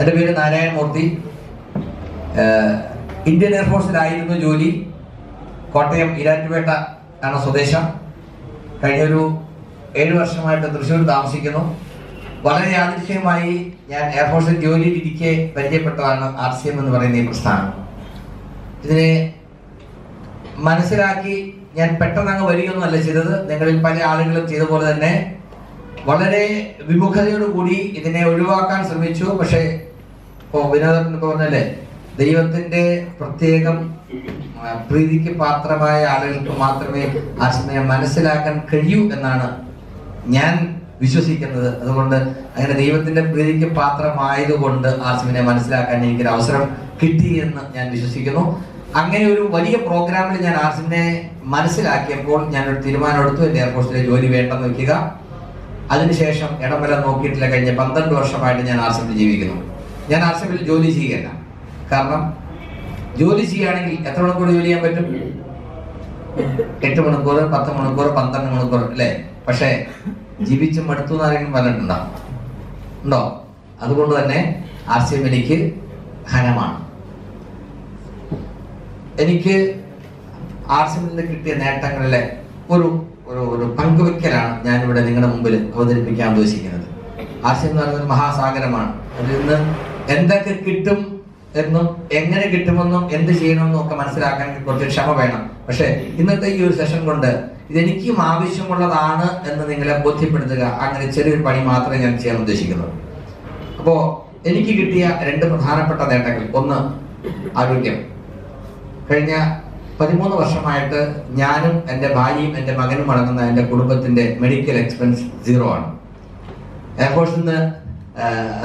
എന്റെ പേര് നാരായണമൂർത്തി. ഇന്ത്യൻ എയർഫോഴ്സിലായിരുന്നു ജോലി. കോട്ടയം ഇരാറ്റുപേട്ട ആണ് സ്വദേശം. കഴിഞ്ഞൊരു ഏഴ് വർഷമായിട്ട് തൃശ്ശൂർ താമസിക്കുന്നു. വളരെ യാദൃശ്യമായി ഞാൻ എയർഫോഴ്സിൽ ജോലിയിലിരിക്കെ പരിചയപ്പെട്ടതാണ് ആർ സി എം എന്ന് പറയുന്ന ഈ പ്രസ്ഥാനം. ഇതിനെ മനസ്സിലാക്കി ഞാൻ പെട്ടെന്ന് അങ്ങ് വരികയൊന്നുമല്ല ചെയ്തത്. നിങ്ങളിൽ പല ആളുകളും ചെയ്ത പോലെ തന്നെ വളരെ വിമുഖതയോടുകൂടി ഇതിനെ ഒഴിവാക്കാൻ ശ്രമിച്ചു. പക്ഷേ ഇപ്പോ വിനോദൻ പറഞ്ഞല്ലേ ദൈവത്തിന്റെ പ്രത്യേകം പ്രീതിക്ക് പാത്രമായ ആളുകൾക്ക് മാത്രമേ ആ സമയം മനസ്സിലാക്കാൻ കഴിയൂ എന്നാണ് ഞാൻ വിശ്വസിക്കുന്നത്. അതുകൊണ്ട് അങ്ങനെ ദൈവത്തിന്റെ പ്രീതിക്ക് പാത്രമായതുകൊണ്ട് ആസിമിനെ മനസ്സിലാക്കാൻ എനിക്കൊരു അവസരം കിട്ടി എന്ന് ഞാൻ വിശ്വസിക്കുന്നു. അങ്ങനെ ഒരു വലിയ പ്രോഗ്രാമിൽ ഞാൻ ആസിമിനെ മനസ്സിലാക്കിയപ്പോൾ ഞാനൊരു തീരുമാനം എടുത്തു എന്റെ എയർഫോഴ്സിലെ ജോലി വേണ്ടെന്ന് വെക്കുക. അതിനുശേഷം ഇടമല നോക്കിയിട്ടില്ല. കഴിഞ്ഞ പന്ത്രണ്ട് വർഷമായിട്ട് ഞാൻ ആർസിമിൽ ജീവിക്കുന്നു. ഞാൻ ആർസിമിൽ ജോലി ചെയ്യുകയല്ല. കാരണം ജോലി ചെയ്യുകയാണെങ്കിൽ എത്ര മണിക്കൂർ ജോലി ചെയ്യാൻ പറ്റും? എട്ട് മണിക്കൂർ പത്ത് മണിക്കൂർ പന്ത്രണ്ട് മണിക്കൂർ അല്ലേ? പക്ഷേ ജീവിച്ച് മടുത്തു എന്നാരെങ്കിലും പറഞ്ഞിട്ടുണ്ടോ? ഉണ്ടോ? അതുകൊണ്ട് തന്നെ ആർ സി എം എനിക്ക് ഹനമാണ്. എനിക്ക് ആർ സി എമ്മിൽ നിന്ന് കിട്ടിയ നേട്ടങ്ങളിലെ ഒരു ഒരു ഒരു പങ്കുവെക്കലാണ് ഞാനിവിടെ നിങ്ങളുടെ മുമ്പിൽ അവതരിപ്പിക്കാൻ ഉദ്ദേശിക്കുന്നത്. ആശയം എന്ന് പറയുന്നത് മഹാസാഗരമാണ്. അതിൽ നിന്ന് എന്തൊക്കെ കിട്ടും എന്നും എങ്ങനെ കിട്ടുമെന്നും എന്ത് ചെയ്യണമെന്നും ഒക്കെ മനസ്സിലാക്കാൻ കുറച്ച് ക്ഷമ വേണം. പക്ഷെ ഇന്നത്തെ ഈ ഒരു സെഷൻ കൊണ്ട് ഇതെനിക്കും ആവശ്യമുള്ളതാണ് എന്ന് നിങ്ങളെ ബോധ്യപ്പെടുത്തുക അങ്ങനെ ചെറിയൊരു പണി മാത്രമേ ഞാൻ ചെയ്യാൻ ഉദ്ദേശിക്കുന്നത് അപ്പോ എനിക്ക് കിട്ടിയ രണ്ട് പ്രധാനപ്പെട്ട നേട്ടങ്ങൾ. ഒന്ന് ആരോഗ്യം. കഴിഞ്ഞ പതിമൂന്ന് വർഷമായിട്ട് ഞാനും എന്റെ ഭാര്യയും എന്റെ മകനും അടങ്ങുന്ന എന്റെ കുടുംബത്തിന്റെ മെഡിക്കൽ എക്സ്പെൻസ് സീറോ ആണ്. എയർഫോഴ്സിൽ നിന്ന്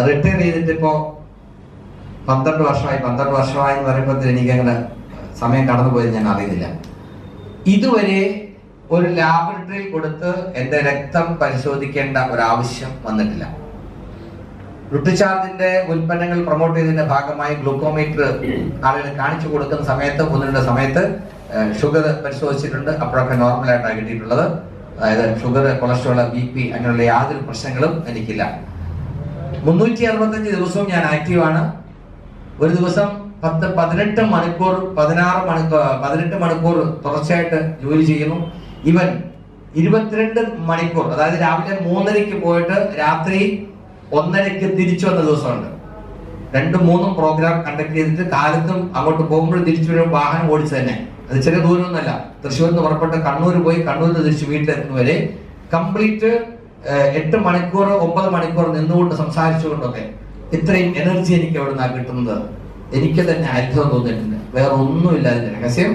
റിട്ടയർ ചെയ്തിട്ട് ഇപ്പോ പന്ത്രണ്ട് വർഷമായി. പന്ത്രണ്ട് വർഷമായി എന്ന് പറയുമ്പോൾ എനിക്ക് അങ്ങനെ സമയം കടന്നുപോയത് ഞാൻ അറിയുന്നില്ല. ഇതുവരെ ഒരു ലാബറട്ടറിയിൽ കൊടുത്ത് എന്റെ രക്തം പരിശോധിക്കേണ്ട ഒരാവശ്യം വന്നിട്ടില്ല. റുട്ടിചാർജിന്റെ ഉൽപ്പന്നങ്ങൾ പ്രൊമോട്ട് ചെയ്തതിന്റെ ഭാഗമായി ഗ്ലൂക്കോമീറ്റർ ആളുകൾ കാണിച്ചു കൊടുക്കുന്ന സമയത്ത് ഒന്ന് രണ്ട് സമയത്ത് ഷുഗർ പരിശോധിച്ചിട്ടുണ്ട്. അപ്പോഴൊക്കെ നോർമൽ ആയിട്ടാണ് കിട്ടിയിട്ടുള്ളത്. അതായത് ഷുഗർ കൊളസ്ട്രോൾ ബി പി അങ്ങനെയുള്ള യാതൊരു പ്രശ്നങ്ങളും എനിക്കില്ല. മുന്നൂറ്റി അറുപത്തഞ്ച് ദിവസവും ഞാൻ ആക്റ്റീവാണ് ഒരു ദിവസം പത്ത് പതിനെട്ട് മണിക്കൂർ പതിനാറ് മണിക്കൂർ പതിനെട്ട് മണിക്കൂർ തുടർച്ചയായിട്ട് ജോലി ചെയ്യുന്നു. ഇവൻ ഇരുപത്തിരണ്ട് മണിക്കൂർ അതായത് രാവിലെ മൂന്നരയ്ക്ക് പോയിട്ട് രാത്രി ഒന്നരയ്ക്ക് തിരിച്ചു വന്ന ദിവസമുണ്ട്. രണ്ടും മൂന്നും പ്രോഗ്രാം കണ്ടക്ട് ചെയ്തിട്ട് കാലത്തും അങ്ങോട്ട് പോകുമ്പോൾ തിരിച്ചു വരുമ്പോൾ വാഹനം ഓടിച്ചു തന്നെ അത് ചെറിയ ദൂരമൊന്നുമല്ല. തൃശ്ശൂരിൽ നിന്ന് പുറപ്പെട്ട് കണ്ണൂർ പോയി കണ്ണൂരിൽ നിന്ന് തിരിച്ച് വീട്ടിലെത്തുന്നവരെ കംപ്ലീറ്റ് എട്ട് മണിക്കൂർ ഒമ്പത് മണിക്കൂർ നിന്നുകൊണ്ട് സംസാരിച്ചുകൊണ്ടൊക്കെ ഇത്രയും എനർജി എനിക്ക് അവിടെ നിന്നാണ് കിട്ടുന്നത്. എനിക്ക് തന്നെ അത്ഭുതം തോന്നിയിട്ടുണ്ട്. വേറെ ഒന്നുമില്ല അതിന്റെ രഹസ്യം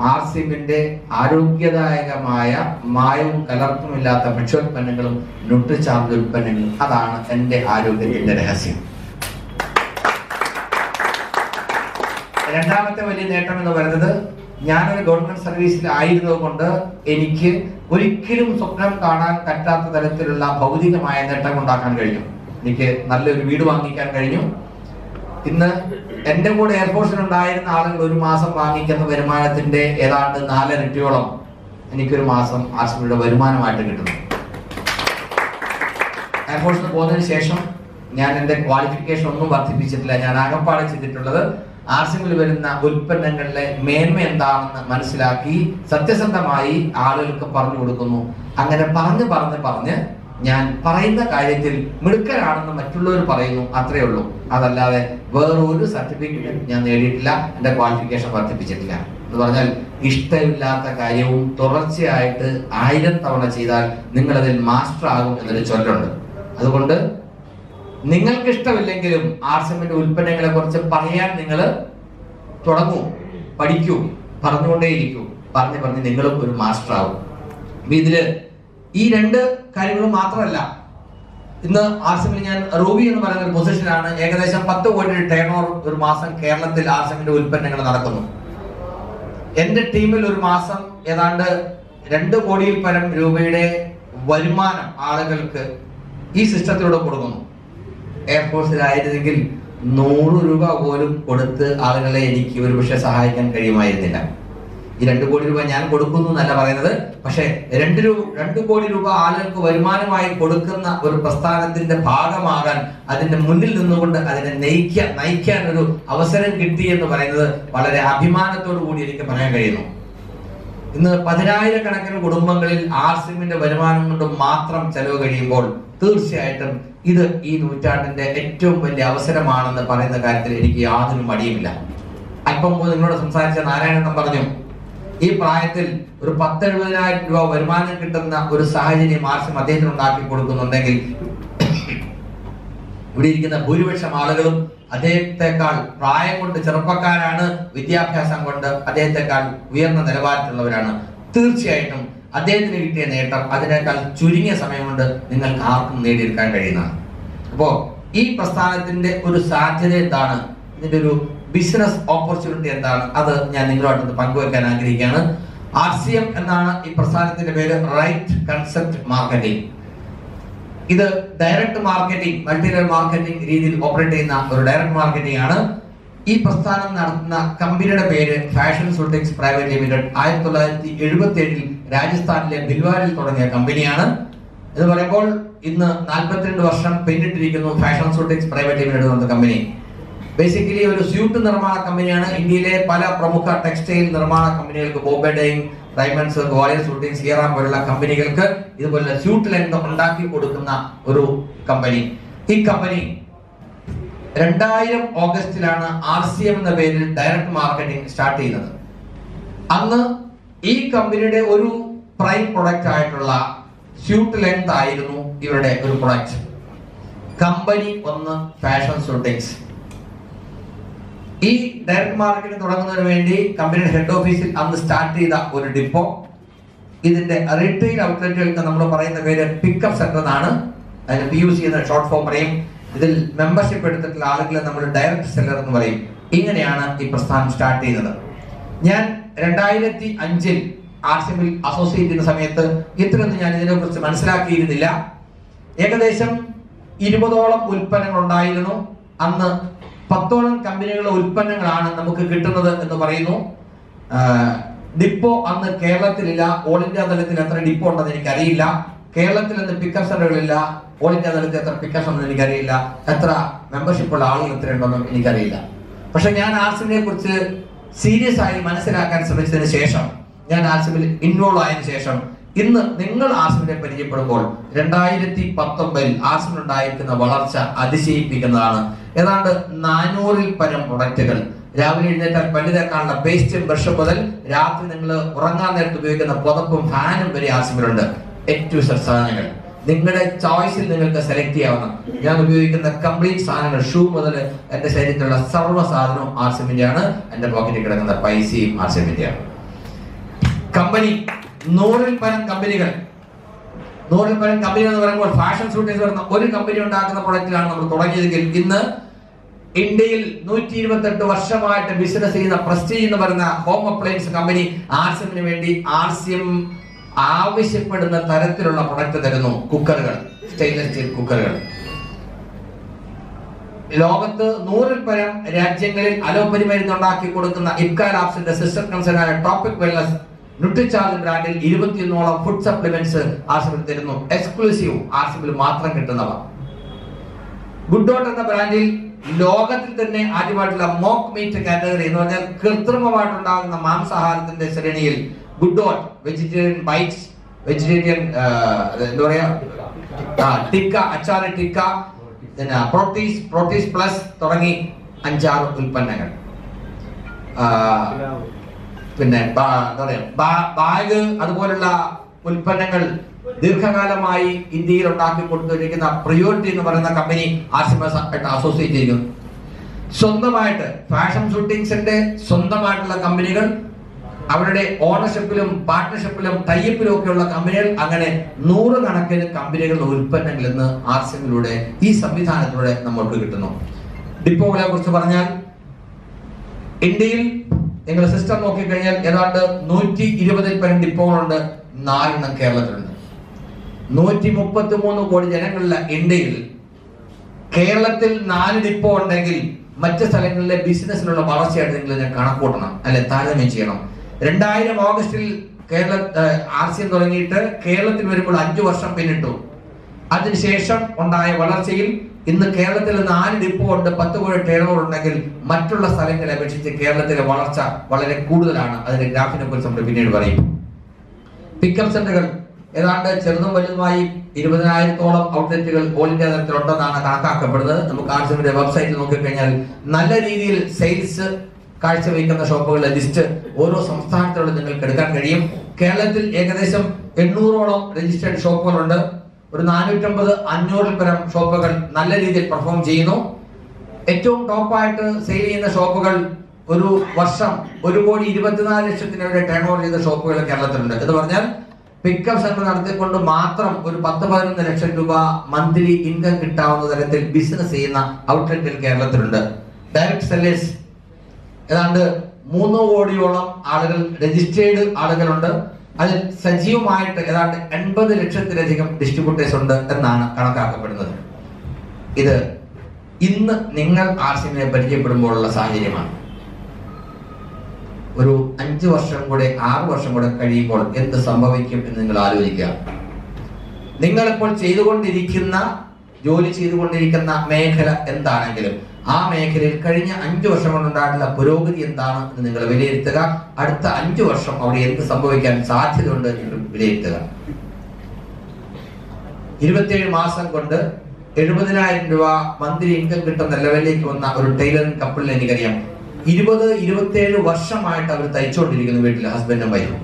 ആർ സിമിന്റെ ആരോഗ്യദായകമായ മായവും കലർപ്പുമില്ലാത്ത ഭക്ഷ്യോൽപ്പന്നങ്ങളും നുട്ടുചാർന്ന ഉൽപ്പന്നങ്ങളും. അതാണ് എന്റെ ആരോഗ്യത്തിന്റെ രഹസ്യം. രണ്ടാമത്തെ വലിയ നേട്ടം എന്ന് പറയുന്നത് ഞാനൊരു ഗവൺമെന്റ് സർവീസിൽ ആയിരുന്നത് കൊണ്ട് എനിക്ക് ഒരിക്കലും സ്വപ്നം കാണാൻ പറ്റാത്ത തരത്തിലുള്ള ഭൗതികമായ നേട്ടം ഉണ്ടാക്കാൻ കഴിഞ്ഞു. എനിക്ക് നല്ലൊരു വീട് വാങ്ങിക്കാൻ കഴിഞ്ഞു. ഇന്ന് എന്റെ കൂടെ എയർഫോഴ്സിൽ ഉണ്ടായിരുന്ന ആളുകൾ ഒരു മാസം വാങ്ങിക്കുന്ന വരുമാനത്തിന്റെ ഏതാണ്ട് നാലരട്ടിയോളം എനിക്കൊരു മാസം ആശുപത്രിയുടെ വരുമാനമായിട്ട് കിട്ടുന്നു. എയർഫോഴ്സിൽ പോകുന്നതിന് ശേഷം ഞാൻ എന്റെ ക്വാളിഫിക്കേഷൻ ഒന്നും വർദ്ധിപ്പിച്ചിട്ടില്ല. ഞാൻ ആകപ്പാടെ ചെയ്തിട്ടുള്ളത് ആർസിമിൽ വരുന്ന ഉൽപ്പന്നങ്ങളിലെ മേന്മ എന്താണെന്ന് മനസ്സിലാക്കി സത്യസന്ധമായി ആളുകൾക്ക് പറഞ്ഞു കൊടുക്കുന്നു. അങ്ങനെ പറഞ്ഞ് പറഞ്ഞ് പറഞ്ഞ് ഞാൻ പറയുന്ന കാര്യത്തിൽ മിടുക്കരാണെന്ന് മറ്റുള്ളവർ പറയുന്നു അത്രേ ഉള്ളൂ. അതല്ലാതെ വേറൊരു സർട്ടിഫിക്കറ്റും ഞാൻ നേടിയിട്ടില്ല എന്റെ ക്വാളിഫിക്കേഷൻ വർദ്ധിപ്പിച്ചിട്ടില്ല. എന്ന് പറഞ്ഞാൽ ഇഷ്ടമില്ലാത്ത കാര്യവും തുടർച്ചയായിട്ട് ആയിരം തവണ ചെയ്താൽ നിങ്ങൾ അതിൽ മാസ്റ്റർ ആകും എന്നൊരു ചൊല്ലുണ്ട്. അതുകൊണ്ട് നിങ്ങൾക്ക് ഇഷ്ടമില്ലെങ്കിലും ആർസമിന്റെ ഉൽപ്പന്നങ്ങളെ കുറിച്ച് പറയാൻ നിങ്ങൾ തുടങ്ങൂ പഠിക്കൂ പറഞ്ഞുകൊണ്ടേയിരിക്കൂ. പറഞ്ഞു പറഞ്ഞ് നിങ്ങളും ഒരു മാസ്റ്റർ ആവും. ഇതിൽ ഈ രണ്ട് കാര്യങ്ങൾ മാത്രമല്ല ഇന്ന് ആർസിമിൽ ഞാൻ റൂബി എന്ന് പറയുന്ന ഒരു പൊസിഷനാണ് ഏകദേശം പത്ത് കോടി ടേൺ ഓവർ ഒരു മാസം കേരളത്തിൽ ആർസിമിന്റെ ഉൽപ്പന്നങ്ങൾ നടക്കുന്നു. എന്റെ ടീമിൽ ഒരു മാസം ഏതാണ്ട് രണ്ട് കോടിയിൽ പരം രൂപയുടെ വരുമാനം ആളുകൾക്ക് ഈ സിസ്റ്റത്തിലൂടെ കൊടുക്കുന്നു. എയർഫോഴ്സിലായിരുന്നെങ്കിൽ നൂറ് രൂപ പോലും കൊടുത്ത് ആളുകളെ എനിക്ക് ഒരുപക്ഷെ സഹായിക്കാൻ കഴിയുമായിരുന്നില്ല. ഈ രണ്ട് കോടി രൂപ ഞാൻ കൊടുക്കുന്നു എന്നല്ല പറയുന്നത്. പക്ഷേ രണ്ട് രൂപ രണ്ട് കോടി രൂപ ആളുകൾക്ക് വരുമാനമായി കൊടുക്കുന്ന ഒരു പ്രസ്ഥാനത്തിന്റെ ഭാഗമാകാൻ അതിന്റെ മുന്നിൽ നിന്നുകൊണ്ട് അതിനെ നയിക്കാൻ നയിക്കാൻ ഒരു അവസരം കിട്ടി എന്ന് പറയുന്നത് വളരെ അഭിമാനത്തോടു കൂടി എനിക്ക് പറയാൻ കഴിയുന്നു. ഇന്ന് പതിനായിരക്കണക്കിന് കുടുംബങ്ങളിൽ ആർ സിമ്മിന്റെ വരുമാനം കൊണ്ട് മാത്രം ചെലവ് കഴിയുമ്പോൾ തീർച്ചയായിട്ടും ഇത് ഈ നൂറ്റാണ്ടിന്റെ ഏറ്റവും വലിയ അവസരമാണെന്ന് പറയുന്ന കാര്യത്തിൽ എനിക്ക് യാതൊരു മടിയുമില്ല. അല്പം മുമ്പ് നിങ്ങളോട് സംസാരിച്ച നാരായണൻ പറഞ്ഞു ഈ പ്രായത്തിൽ ഒരു പത്തെഴുപതിനായിരം രൂപ വരുമാനം കിട്ടുന്ന ഒരു സാഹചര്യം ആർസിം അദ്ദേഹത്തിന് ഉണ്ടാക്കി കൊടുക്കുന്നുണ്ടെങ്കിൽ ഇവിടെ ഇരിക്കുന്ന ഭൂരിപക്ഷം ആളുകളും അദ്ദേഹത്തെക്കാൾ പ്രായം കൊണ്ട് ചെറുപ്പക്കാരാണ് വിദ്യാഭ്യാസം കൊണ്ട് അദ്ദേഹത്തെക്കാൾ ഉയർന്ന നിലവാരത്തിലുള്ളവരാണ്. തീർച്ചയായിട്ടും അദ്ദേഹത്തിന് കിട്ടിയ നേട്ടം അതിനേക്കാൾ ചുരുങ്ങിയ സമയം കൊണ്ട് നിങ്ങൾക്ക് ആർക്കും നേടിയെടുക്കാൻ കഴിയുന്നതാണ്. അപ്പോ ഈ പ്രസ്ഥാനത്തിന്റെ ഒരു സാധ്യത എന്താണ്? ഇതിന്റെ ഒരു ബിസിനസ് ഓപ്പർച്യൂണിറ്റി എന്താണ്? അത് ഞാൻ നിങ്ങളുമായിട്ടൊന്ന് പങ്കുവെക്കാൻ ആഗ്രഹിക്കുകയാണ്. ആർ സി എം എന്നാണ് ഈ പ്രസ്ഥാനത്തിന്റെ പേര്. റൈറ്റ് കൺസെപ്റ്റ് മാർക്കറ്റിംഗ് ഇത് direct marketing multi level marketing രീതിയിൽ ഓപ്പറേറ്റ് ചെയ്യുന്ന ഒരു ഡയറക്ട് മാർക്കറ്റിംഗ് ആണ്. ഈ പ്രസ്ഥാനം നടത്തുന്ന കമ്പനിയുടെ പേര് ഫാഷൻ സുൾട്ടിക്സ് പ്രൈവറ്റ് ലിമിറ്റഡ് ആയിരത്തി തൊള്ളായിരത്തി എഴുപത്തി ഏഴിൽ രാജസ്ഥാനിലെ ബിൽവാരിൽ തുടങ്ങിയ കമ്പനിയാണ്. എന്ന് പറയുമ്പോൾ ഇന്ന് നാൽപ്പത്തിരണ്ട് വർഷം പിന്നിട്ടിരിക്കുന്നു ഫാഷൻ സുൾട്ടിക്സ് പ്രൈവറ്റ് ലിമിറ്റഡ് എന്ന കമ്പനി. ബേസിക്കലി ഒരു സ്യൂട്ട് നിർമ്മാണ കമ്പനിയാണ് ഇന്ത്യയിലെ പല പ്രമുഖ ടെക്സ്റ്റൈൽ നിർമ്മാണ കമ്പനികൾക്ക് Bombay diamonds Raymonds suiting Siyaram പോലുള്ള കമ്പനികൾക്ക് ഇതുപോലെ സ്യൂട്ട് ലെങ്ത് ഉണ്ടാക്കി കൊടുക്കുന്ന ഒരു കമ്പനി. ഈ കമ്പനി രണ്ടായിരം ഓഗസ്റ്റിലാണ് ആർ സി എം എന്ന പേരിൽ ഡയറക്ട് മാർക്കറ്റിംഗ് സ്റ്റാർട്ട് ചെയ്യുന്നത് അന്ന് ഈ കമ്പനിയുടെ ഒരു പ്രൈം പ്രൊഡക്റ്റ് ആയിട്ടുള്ള സ്യൂട്ട് ലെങ്ത് ആയിരുന്നു ഇവരുടെ ഒരു പ്രൊഡക്റ്റ് കമ്പനി ഒന്ന് ഫാഷൻ ഷൂട്ടിങ്സ് ഈ ഡയറക്ട് മാർക്കറ്റ് തുടങ്ങുന്നതിന് വേണ്ടി കമ്പനിയുടെ ഹെഡ് ഓഫീസിൽ അന്ന് സ്റ്റാർട്ട് ചെയ്ത ഒരു ഡിപ്പോ ഇതിന്റെ റീറ്റെയിൽ ഔട്ട്ലെറ്റുകൾക്ക് നമ്മൾ പറയുന്ന പേര് പിക്കപ്പ് സെന്റർ എന്നാണ്. അതിന് പി യു സി എന്ന ഷോർട്ട് ഫോം പറയും. ഇതിൽ മെമ്പർഷിപ്പ് എടുത്തിട്ടുള്ള ആളുകളെ നമ്മൾ ഡയറക്ട് സെല്ലർ എന്ന് പറയും. ഇങ്ങനെയാണ് ഈ പ്രസ്ഥാനം സ്റ്റാർട്ട് ചെയ്തത് ഞാൻ രണ്ടായിരത്തി അഞ്ചിൽ ആർ അസോസിയേറ്റ് ചെയ്യുന്ന സമയത്ത് ഇത്രയൊന്നും ഞാൻ ഇതിനെ കുറിച്ച് മനസ്സിലാക്കിയിരുന്നില്ല. ഏകദേശം ഇരുപതോളം ഉൽപ്പന്നങ്ങൾ ഉണ്ടായിരുന്നു. അന്ന് പത്തോളം കമ്പനികളുടെ ഉൽപ്പന്നങ്ങളാണ് നമുക്ക് കിട്ടുന്നത് എന്ന് പറയുന്നു. ഡിപ്പോ അന്ന് കേരളത്തിലില്ല. ഓൾ ഇന്ത്യ തലത്തിൽ എത്ര ഡിപ്പോ ഉണ്ടെന്ന് എനിക്കറിയില്ല. കേരളത്തിൽ അന്ന് പിക്കപ്പ് സെന്ററുകളില്ല ഓൾ ഇന്ത്യ തലത്തിൽ എത്ര പിക്കപ്പ് ഉണ്ടെന്ന് എനിക്കറിയില്ല. എത്ര മെമ്പർഷിപ്പ് ഉള്ള ആളുകൾ എത്ര ഉണ്ടെന്നും എനിക്കറിയില്ല. പക്ഷെ ഞാൻ ആർസിനെ കുറിച്ച് സീരിയസ് ആയി മനസ്സിലാക്കാൻ ശ്രമിച്ചതിന് ശേഷം ഞാൻ ആർസിമിൽ ഇൻവോൾവ് ആയതിനു ശേഷം ഇന്ന് നിങ്ങൾ ആസിമിനെ പരിചയപ്പെടുമ്പോൾ രണ്ടായിരത്തി പത്തൊമ്പതിൽ ആസിമിൽ ഉണ്ടായിരിക്കുന്ന വളർച്ച അതിശയിപ്പിക്കുന്നതാണ്. ഏതാണ്ട് നാനൂറിൽ പരം പ്രൊഡക്റ്റുകൾ. രാവിലെ എഴുന്നേറ്റാൽ പല്ല് തേക്കാനുള്ള പേസ്റ്റും ബ്രഷും മുതൽ രാത്രി നിങ്ങൾ ഉറങ്ങാൻ നേരത്ത് ഉപയോഗിക്കുന്ന പുതപ്പും ഫാനും വരെ ആസിമിലുണ്ട് ഏറ്റവും സാധനങ്ങൾ. നിങ്ങളുടെ ചോയ്സിൽ നിങ്ങൾക്ക് സെലക്ട് ചെയ്യാവുന്ന ഞാൻ ഉപയോഗിക്കുന്ന കംപ്ലീറ്റ് സാധനങ്ങൾ ഷൂ മുതൽ എന്റെ ശരീരത്തിലുള്ള സർവ സാധനവും ആർസിമിന്റെ ആണ് എന്റെ പോക്കറ്റിൽ കിടക്കുന്ന പൈസയും ആണ് കമ്പനി നൂറിൽ പരം കമ്പനികൾ. നൂറിൽ പരം കമ്പനികൾ എന്ന് പറയുമ്പോൾ ഫാഷൻ ഷൂട്ടേഴ്സ് വരുന്ന ഒരു കമ്പനി ഉണ്ടാക്കുന്ന പ്രൊഡക്റ്റിലാണ് നമ്മൾ തുടങ്ങിയതെങ്കിൽ ഇന്ന് ഇന്ത്യയിൽ നൂറ്റി ഇരുപത്തെട്ട് വർഷമായിട്ട് ബിസിനസ് ചെയ്യുന്ന പ്രസ്റ്റീജ് എന്ന് പറയുന്ന ഹോം അപ്ലയൻസ് കമ്പനി ആർസിഎമ്മിന് വേണ്ടി ആർസിഎം ആവശ്യപ്പെടുന്ന തരത്തിലുള്ള പ്രൊഡക്റ്റ് തരുന്നു. കുക്കറുകൾ. സ്റ്റെയിൻലെസ് സ്റ്റീൽ കുക്കറുകൾ. ലോകത്ത് നൂറിൽ പരം രാജ്യങ്ങളിൽ അലോപ്പതി മരുന്ന് ഉണ്ടാക്കി കൊടുക്കുന്ന ഇബ്കാ ലാബ്സിന്റെ സിസ്റ്റർ കൺസേണായ ടോപ്പിക് വെൽനസ് ന്യൂട്രിചാർജ് ബ്രാൻഡിൽ ഇരുപത്തിയൊന്നോളം ഫുഡ് സപ്ലിമെന്റ്സ് ആർസിബിൽ തരുന്നു എക്സ്ക്ലൂസീവ് ആർസിബിൽ മാത്രം കിട്ടുന്നവ. ഗുഡ് ഡോട്ട് എന്ന ബ്രാൻഡിൽ ലോകത്തിൽ തന്നെ ആദ്യമായിട്ടുള്ള മോക്ക് മീറ്റ് കാറ്റഗറി എന്ന് പറഞ്ഞാൽ കൃത്രിമമായിട്ടുണ്ടാകുന്ന മാംസാഹാരത്തിന്റെ ശ്രേണിയിൽ good dot vegetarian bites vegetarian എന്താ പറയാ? ടിക്ക അച്ചാറ് ടിക്ക പിന്നെ പ്രോട്ടീസ് പ്രോട്ടീസ് പ്ലസ് തുടങ്ങി അഞ്ചാറ് ഉൽപ്പന്നങ്ങൾ. പിന്നെ എന്താ പറയാ? ബാ- ബാഗ് അതുപോലുള്ള ഉൽപ്പന്നങ്ങൾ ദീർഘകാലമായി ഇന്ത്യയിൽ ഉണ്ടാക്കി കൊടുത്തിരിക്കുന്ന പ്രിയോറിറ്റി എന്ന് പറയുന്ന കമ്പനി ആയിട്ട് അസോസിയേറ്റ് ചെയ്യുന്നു. സ്വന്തമായിട്ട് ഫാഷൻ ഷൂട്ടിങ്സിന്റെ സ്വന്തമായിട്ടുള്ള കമ്പനികൾ അവരുടെ ഓണർഷിപ്പിലും പാർട്ട്ണർഷിപ്പിലും തയ്യപ്പിലും ഒക്കെയുള്ള കമ്പനികൾ അങ്ങനെ നൂറുകണക്കിന് കമ്പനികളുടെ ഉൽപ്പന്നങ്ങൾ ഇന്ന് ആർസിമിലൂടെ ഈ സംവിധാനത്തിലൂടെ നമ്മൾക്ക് കിട്ടുന്നു. ഡിപ്പോകളെ കുറിച്ച് പറഞ്ഞാൽ ഇന്ത്യയിൽ നിങ്ങൾ സിസ്റ്റം നോക്കിക്കഴിഞ്ഞാൽ ഏതാണ്ട് നൂറ്റി ഇരുപതിൽ പരം ഡിപ്പോകളുണ്ട് നാലെണ്ണം കേരളത്തിലുണ്ട്. നൂറ്റി മുപ്പത്തി മൂന്ന് കോടി ജനങ്ങളുള്ള ഇന്ത്യയിൽ കേരളത്തിൽ നാല് ഡിപ്പോ ഉണ്ടെങ്കിൽ മറ്റ് സ്ഥലങ്ങളിലെ ബിസിനസ്സിനുള്ള വളർച്ചയായിട്ട് നിങ്ങൾ ഇതിനെ കണക്കൂട്ടണം അല്ലെ താരതമ്യം ചെയ്യണം. രണ്ടായിരം ഓഗസ്റ്റിൽ കേരള ആർ സി എം തുടങ്ങിയിട്ട് കേരളത്തിൽ വരുമ്പോൾ അഞ്ചു വർഷം പിന്നിട്ടു. അതിനുശേഷം ഉണ്ടായ വളർച്ചയിൽ ഇന്ന് കേരളത്തിൽ നാല് ഡിപ്പോ ഉണ്ട് പത്ത് കോടി ടേണോർ ഉണ്ടെങ്കിൽ മറ്റുള്ള സ്ഥലങ്ങളെ അപേക്ഷിച്ച് കേരളത്തിലെ വളർച്ച വളരെ കൂടുതലാണ്. അതിന്റെ ഗ്രാഫിനെ കുറിച്ച് നമ്മൾ പിന്നീട് പറയും. പിക്കപ്പ് സെന്ററുകൾ ഏതാണ്ട് ചെറുതും വലുതുമായി ഇരുപതിനായിരത്തോളം ഔട്ട്ലെറ്റുകൾ ഓൾ ഇന്ത്യ തലത്തിലുണ്ടെന്നാണ് കണക്കാക്കപ്പെടുന്നത്. നമുക്ക് ആർസിന്റെ വെബ്സൈറ്റിൽ നോക്കിക്കഴിഞ്ഞാൽ നല്ല രീതിയിൽ സെയിൽസ് കാഴ്ചവെക്കുന്ന ഷോപ്പുകളുടെ ലിസ്റ്റ് ഓരോ സംസ്ഥാനത്തോടും നിങ്ങൾക്ക് എടുക്കാൻ കഴിയും. കേരളത്തിൽ ഏകദേശം എണ്ണൂറോളം രജിസ്റ്റേർഡ് ഷോപ്പുകളുണ്ട് ഒരു നാനൂറ്റമ്പത് അഞ്ഞൂറിൽ പരം ഷോപ്പുകൾ നല്ല രീതിയിൽ പെർഫോം ചെയ്യുന്നു. ഏറ്റവും ടോപ്പായിട്ട് സെയിൽ ചെയ്യുന്ന ഷോപ്പുകൾ ഒരു വർഷം ഒരു കോടി ഇരുപത്തിനാല് ലക്ഷത്തിനുള്ളിൽ ടേൺ ഓവർ ചെയ്ത ഷോപ്പുകൾ കേരളത്തിലുണ്ട്. എന്ന് പറഞ്ഞാൽ പിക്കപ്പ് സെന്റർ നടത്തിക്കൊണ്ട് മാത്രം ഒരു പത്ത് പതിനൊന്ന് ലക്ഷം രൂപ മന്ത്ലി ഇൻകം കിട്ടാവുന്ന തരത്തിൽ ബിസിനസ് ചെയ്യുന്ന ഔട്ട്ലെറ്റുകൾ കേരളത്തിലുണ്ട്. ഡയറക്ട് സെല്ലേഴ്സ് ഏതാണ്ട് മൂന്ന് കോടിയോളം ആളുകൾ രജിസ്റ്റേർഡ് ആളുകളുണ്ട്. അതിൽ സജീവമായിട്ട് ഏതാണ്ട് എൺപത് ലക്ഷത്തിലധികം ഡിസ്ട്രിബ്യൂട്ടേഴ്സ് ഉണ്ട് എന്നാണ് കണക്കാക്കപ്പെടുന്നത്. ഇത് ഇന്ന് നിങ്ങൾ ആർസിമിനെ പരിചയപ്പെടുമ്പോഴുള്ള സാഹചര്യമാണ്. ഒരു അഞ്ചു വർഷം കൂടെ ആറു വർഷം കൂടെ കഴിയുമ്പോൾ എന്ത് സംഭവിക്കും എന്ന് നിങ്ങൾ ആലോചിക്കുക. നിങ്ങളിപ്പോൾ ചെയ്തുകൊണ്ടിരിക്കുന്ന ജോലി ചെയ്തുകൊണ്ടിരിക്കുന്ന മേഖല എന്താണെങ്കിലും ആ മേഖലയിൽ കഴിഞ്ഞ അഞ്ചു വർഷം കൊണ്ടുണ്ടായിട്ടുള്ള പുരോഗതി എന്താണ് എന്ന് നിങ്ങൾ വിലയിരുത്തുക. അടുത്ത അഞ്ചു വർഷം അവിടെ എന്ത് സംഭവിക്കാൻ സാധ്യതയുണ്ട് എന്ന് വിലയിരുത്തുക. ഇരുപത്തിയേഴ് മാസം കൊണ്ട് എഴുപതിനായിരം രൂപ മന്ത്രി ഇൻകം കിട്ടുന്ന ലെവലിലേക്ക് വന്ന ഒരു ടൈലറിംഗ് കപ്പിളിൽ എനിക്കറിയാം. ഇരുപത് ഇരുപത്തിയേഴ് വർഷമായിട്ട് അവർ തയ്ച്ചുകൊണ്ടിരിക്കുന്നു വീട്ടിൽ ഹസ്ബൻഡും വൈഫും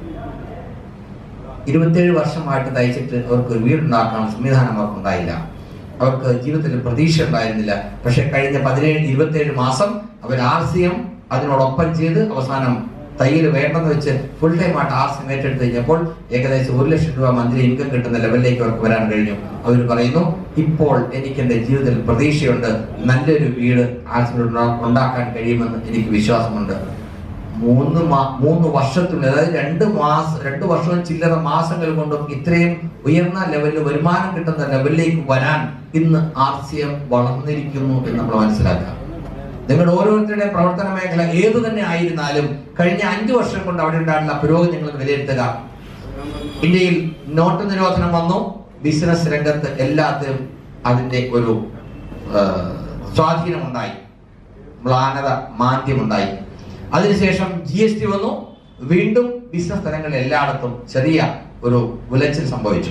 ഇരുപത്തിയേഴ് വർഷമായിട്ട് തയ്ച്ചിട്ട് അവർക്ക് വീടുണ്ടാക്കാൻ സംവിധാനം അവർക്ക് ഉണ്ടായില്ല അവർക്ക് ജീവിതത്തിൽ പ്രതീക്ഷ ഉണ്ടായിരുന്നില്ല. പക്ഷെ കഴിഞ്ഞ പതിനേഴ് ഇരുപത്തിയേഴ് മാസം അവർ ആർ സി എം അതിനോടൊപ്പം ചെയ്ത് അവസാനം തയ്യൽ വേണ്ടെന്ന് വെച്ച് ഫുൾ ടൈം ആയിട്ട് ആർ സി എം ഏറ്റെടുത്ത് കഴിഞ്ഞപ്പോൾ ഏകദേശം ഒരു ലക്ഷം രൂപ മന്ത്ലി ഇൻകം കിട്ടുന്ന ലെവലിലേക്ക് അവർക്ക് വരാൻ കഴിഞ്ഞു. അവർ പറയുന്നു ഇപ്പോൾ എനിക്ക് എന്റെ ജീവിതത്തിൽ പ്രതീക്ഷയുണ്ട്. നല്ലൊരു വീട് ആർ സി ഉണ്ടാക്കാൻ കഴിയുമെന്ന് എനിക്ക് വിശ്വാസമുണ്ട്. മൂന്ന് മൂന്ന് വർഷത്തിനുള്ളിൽ അതായത് രണ്ട് മാസം രണ്ട് വർഷവും ചില്ലറ മാസങ്ങൾ കൊണ്ടും ഇത്രയും ഉയർന്ന ലെവലിൽ വരുമാനം കിട്ടുന്ന ലെവലിലേക്ക് വരാൻ ഇന്ന് ആർ സി എം വളർന്നിരിക്കുന്നു എന്ന് നമ്മൾ മനസ്സിലാക്കാം നിങ്ങളുടെ ഓരോരുത്തരുടെയും പ്രവർത്തന മേഖല ഏതു തന്നെ ആയിരുന്നാലും കഴിഞ്ഞ അഞ്ചു വർഷം കൊണ്ട് അവിടെ ഉണ്ടായിട്ടുള്ള പുരോഗതി നിങ്ങൾ വിലയിരുത്തുക. ഇന്ത്യയിൽ നോട്ട് നിരോധനം വന്നു. ബിസിനസ് രംഗത്ത് എല്ലാത്തിനും അതിന്റെ ഒരു സ്വാധീനമുണ്ടായി. മ്ലാനത മാന്ദ്യമുണ്ടായി. അതിനുശേഷം ജി എസ് ടി വന്നു. വീണ്ടും ബിസിനസ് തലങ്ങളിൽ എല്ലായിടത്തും ചെറിയ ഒരു വിലച്ചിൽ സംഭവിച്ചു.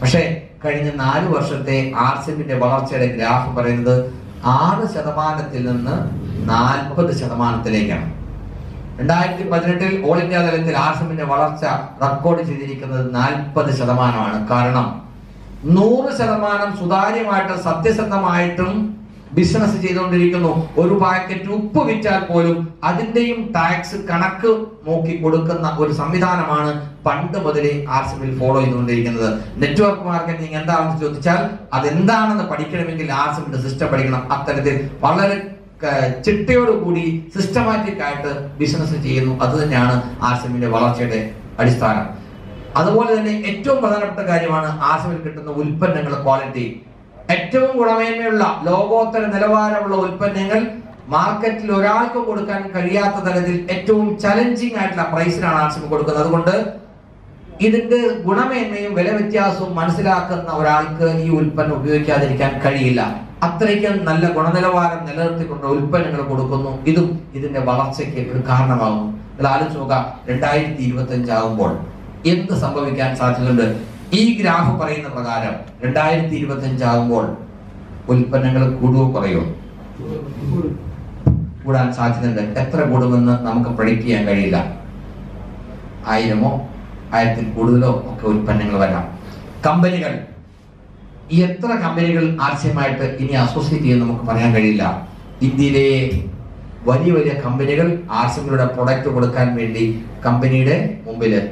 പക്ഷേ കഴിഞ്ഞ നാല് വർഷത്തെ ആർ വളർച്ചയുടെ ഗ്രാഫ് പറയുന്നത് ആറ് ശതമാനത്തിൽ നിന്ന് നാൽപ്പത് ശതമാനത്തിലേക്കാണ്. രണ്ടായിരത്തി പതിനെട്ടിൽ ഓൾ ഇന്ത്യ തലത്തിൽ ആർ വളർച്ച റെക്കോർഡ് ചെയ്തിരിക്കുന്നത് നാൽപ്പത് ശതമാനമാണ്. കാരണം നൂറ് ശതമാനം സുതാര്യമായിട്ട് സത്യസന്ധമായിട്ടും ബിസിനസ് ചെയ്തുകൊണ്ടിരിക്കുന്നു. ഒരു പാക്കറ്റ് ഉപ്പ് വിറ്റാൽ പോലും അതിന്റെയും ടാക്സ് കണക്ക് നോക്കി കൊടുക്കുന്ന ഒരു സംവിധാനമാണ് പണ്ട് മുതലേ ആർ സിമിൽ ഫോളോ ചെയ്തുകൊണ്ടിരിക്കുന്നത്. നെറ്റ്വർക്ക് മാർക്കറ്റിംഗ് എന്താണെന്ന് ചോദിച്ചാൽ അതെന്താണെന്ന് പഠിക്കണമെങ്കിൽ ആർ സിമിന്റെ സിസ്റ്റം പഠിക്കണം. അത്തരത്തിൽ വളരെ ചിട്ടയോടുകൂടി സിസ്റ്റമാറ്റിക് ആയിട്ട് ബിസിനസ് ചെയ്യുന്നു. അത് തന്നെയാണ് ആർ സിമിന്റെ വളർച്ചയുടെ അടിസ്ഥാനം. അതുപോലെ തന്നെ ഏറ്റവും പ്രധാനപ്പെട്ട കാര്യമാണ് ആസിമിൽ കിട്ടുന്ന ഉൽപ്പന്നങ്ങളുടെ ക്വാളിറ്റി ഏറ്റവും ഗുണമേന്മയുള്ള ലോകോത്തര നിലവാരമുള്ള ഉൽപ്പന്നങ്ങൾ മാർക്കറ്റിൽ ഒരാൾക്ക് കൊടുക്കാൻ കഴിയാത്ത തരത്തിൽ ഏറ്റവും ചലഞ്ചിങ് ആയിട്ടുള്ള പ്രൈസിനാണ് ആസിം കൊടുക്കുന്നത്. അതുകൊണ്ട് ഇതിന്റെ ഗുണമേന്മയും വില വ്യത്യാസവും മനസ്സിലാക്കുന്ന ഒരാൾക്ക് ഈ ഉൽപ്പന്നം ഉപയോഗിക്കാതിരിക്കാൻ കഴിയില്ല. അത്രയ്ക്കും നല്ല ഗുണനിലവാരം നിലനിർത്തിക്കൊണ്ട് ഉൽപ്പന്നങ്ങൾ കൊടുക്കുന്നു. ഇതും ഇതിന്റെ വളർച്ചയ്ക്ക് ഒരു കാരണമാകുന്നു. ആലോചിച്ച് നോക്കാം. രണ്ടായിരത്തി ഇരുപത്തി അഞ്ചാകുമ്പോൾ എന്ത് സംഭവിക്കാൻ സാധ്യതയുണ്ട്? ഈ ഗ്രാഫ് പറയുന്ന പ്രകാരം രണ്ടായിരത്തി ഇരുപത്തി അഞ്ചാകുമ്പോൾ ഉൽപ്പന്നങ്ങൾ കൂടുവോ കുറയോ? കൂടാൻ സാധ്യതയുണ്ട്. എത്ര കൂടുമെന്ന് നമുക്ക് പ്രൊഡിക്ട് ചെയ്യാൻ കഴിയില്ല. ആയിരമോ? ആയിരത്തിൽ കൂടുതലോ ഒക്കെ ഉൽപ്പന്നങ്ങൾ വരാം. കമ്പനികൾ. എത്ര കമ്പനികൾ ആർസ്യമായിട്ട് ഇനി അസോസിയേറ്റ് ചെയ്യുന്ന നമുക്ക് പറയാൻ കഴിയില്ല. ഇന്ത്യയിലെ വലിയ വലിയ കമ്പനികൾ ആർസ്യങ്ങളുടെ പ്രൊഡക്റ്റ് കൊടുക്കാൻ വേണ്ടി കമ്പനിയുടെ മുമ്പിൽ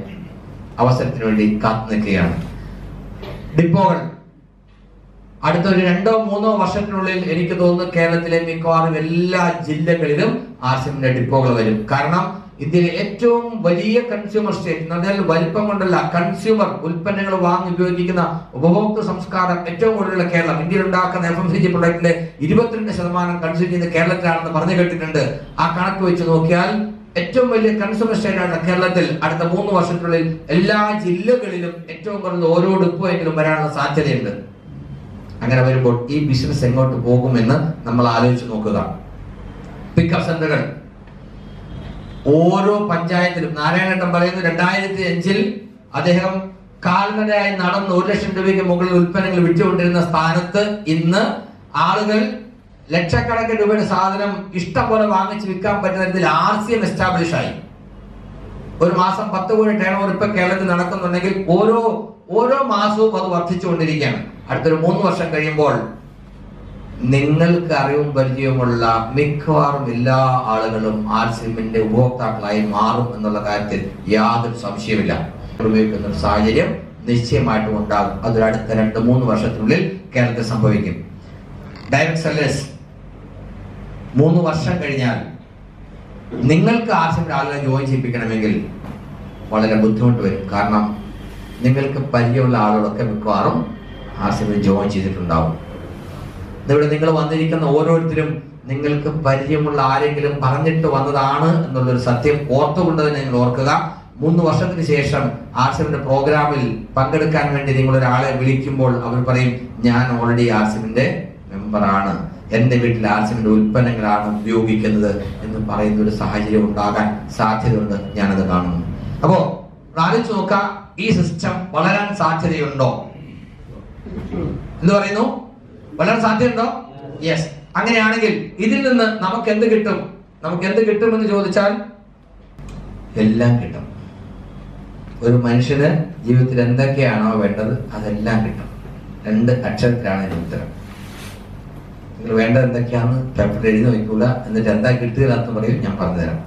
അവസരത്തിന് വേണ്ടി കാത്തു നിൽക്കുകയാണ്. ഡിപ്പോകൾ. അടുത്ത ഒരു രണ്ടോ മൂന്നോ വർഷത്തിനുള്ളിൽ എനിക്ക് തോന്നുന്നു കേരളത്തിലെ മിക്കവാറും എല്ലാ ജില്ലകളിലും ആർസിഎമ്മിന്റെ ഡിപ്പോകൾ വരും. കാരണം ഇന്ത്യയിലെ ഏറ്റവും വലിയ കൺസ്യൂമർ സ്റ്റേറ്റ് എന്ന് പറഞ്ഞാൽ വലിപ്പം കൊണ്ടല്ല കൺസ്യൂമർ ഉൽപ്പന്നങ്ങൾ വാങ്ങി ഉപയോഗിക്കുന്ന ഉപഭോക്തൃ സംസ്കാരം ഏറ്റവും കൂടുതലുള്ള കേരളം. ഇന്ത്യയിൽ ഉണ്ടാക്കുന്ന എഫ് എം സി ജി പ്രൊഡക്റ്റിന്റെ ഇരുപത്തിരണ്ട് ശതമാനം കൺസ്യൂം ചെയ്യുന്ന കേരളത്തിലാണെന്ന് പറഞ്ഞു കേട്ടിട്ടുണ്ട്. ആ കണക്ക് വെച്ച് നോക്കിയാൽ ഏറ്റവും വലിയ സ്റ്റേറ്റാണ് കേരളത്തിൽ അടുത്ത മൂന്ന് വർഷത്തിനുള്ളിൽ എല്ലാ ജില്ലകളിലും ഏറ്റവും കുറഞ്ഞ ഓരോ ഡിപ്പോയെങ്കിലും വരാനുള്ള സാധ്യതയുണ്ട്. അങ്ങനെ വരുമ്പോൾ ഈ ബിസിനസ് എങ്ങോട്ട് പോകുമെന്ന് നമ്മൾ ആലോചിച്ച് നോക്കുക. പിക്കപ്പ് സെന്ററുകൾ ഓരോ പഞ്ചായത്തിലും നാരായണേട്ടൻ പറയുന്നു രണ്ടായിരത്തി അഞ്ചിൽ അദ്ദേഹം കാൽനടയായി നടന്ന് ഒരു ലക്ഷം രൂപയ്ക്ക് മുകളിൽ ഉൽപ്പന്നങ്ങൾ വിറ്റുകൊണ്ടിരുന്ന സ്ഥാനത്ത് ഇന്ന് ആളുകൾ ലക്ഷക്കണക്കിന് രൂപയുടെ സാധനം ഇഷ്ടം പോലെ വാങ്ങിച്ച് വിൽക്കാൻ പറ്റുന്ന തരത്തിൽ ആർ സി എം എസ്റ്റാബ്ലിഷ് ആയി. ഒരു മാസം പത്ത് കോടി ടേൺ ഓവർ ഇപ്പൊ കേരളത്തിൽ നടക്കുന്നുണ്ടെങ്കിൽ ഓരോ ഓരോ മാസവും അത് വർദ്ധിച്ചുകൊണ്ടിരിക്കുകയാണ്. അടുത്തൊരു മൂന്ന് വർഷം കഴിയുമ്പോൾ നിങ്ങൾക്ക് അറിവും പരിചയവുമുള്ള മിക്കവാറും എല്ലാ ആളുകളും ആർ സി എമ്മിന്റെ ഉപഭോക്താക്കളായി മാറും എന്നുള്ള കാര്യത്തിൽ യാതൊരു സംശയമില്ല ഉപയോഗിക്കുന്ന സാഹചര്യം നിശ്ചയമായിട്ടും ഉണ്ടാകും. അതൊരു അടുത്ത രണ്ട് മൂന്ന് വർഷത്തിനുള്ളിൽ കേരളത്തിൽ സംഭവിക്കും. ഡയറക്ട് സെല്ലേഴ്സ് മൂന്ന് വർഷം കഴിഞ്ഞാൽ നിങ്ങൾക്ക് ആർസിമിന്റെ ആളുകളെ ജോയിൻ ചെയ്യിപ്പിക്കണമെങ്കിൽ വളരെ ബുദ്ധിമുട്ട് വരും. കാരണം നിങ്ങൾക്ക് പരിചയമുള്ള ആളുകളൊക്കെ മിക്കവാറും ആശയം ജോയിൻ ചെയ്തിട്ടുണ്ടാവും. ഇവിടെ നിങ്ങൾ വന്നിരിക്കുന്ന ഓരോരുത്തരും നിങ്ങൾക്ക് പരിചയമുള്ള ആരെങ്കിലും പറഞ്ഞിട്ട് വന്നതാണ് എന്നുള്ളൊരു സത്യം ഓർത്തുകൊണ്ട് തന്നെ നിങ്ങൾ ഓർക്കുക. മൂന്ന് വർഷത്തിന് ശേഷം ആശ്രമിന്റെ പ്രോഗ്രാമിൽ പങ്കെടുക്കാൻ വേണ്ടി നിങ്ങൾ ഒരാളെ വിളിക്കുമ്പോൾ അവർ പറയും ഞാൻ ഓൾറെഡി ആശ്രമിന്റെ മെമ്പറാണ് എന്റെ വീട്ടിൽ ആർസിമിന്റെ ഉൽപ്പന്നങ്ങളാണ് ഉപയോഗിക്കുന്നത് എന്ന് പറയുന്ന ഒരു സാഹചര്യം ഉണ്ടാകാൻ സാധ്യതയുണ്ട്. ഞാനത് കാണുന്നു. അപ്പോ ആലോചിച്ച് നോക്കാം ഈ സിസ്റ്റം വളരാൻ സാധ്യതയുണ്ടോ? എന്ന് പറയുന്നു? വളരാൻ സാധ്യതയുണ്ടോ? യെസ് അങ്ങനെയാണെങ്കിൽ ഇതിൽ നിന്ന് നമുക്ക് എന്ത് കിട്ടും? നമുക്ക് എന്ത് കിട്ടുമെന്ന് ചോദിച്ചാൽ എല്ലാം കിട്ടും. ഒരു മനുഷ്യന് ജീവിതത്തിൽ എന്തൊക്കെയാണോ വേണ്ടത് അതെല്ലാം കിട്ടും. രണ്ട് അക്ഷരത്തിലാണ് ഉത്തരം. നിങ്ങൾ വേണ്ടത് എന്തൊക്കെയാണെന്ന് പേപ്പറിൽ എഴുതി നോക്കൂല എന്നിട്ട് എന്താ കിട്ടുക എന്ന് പറയും ഞാൻ പറഞ്ഞുതരാം.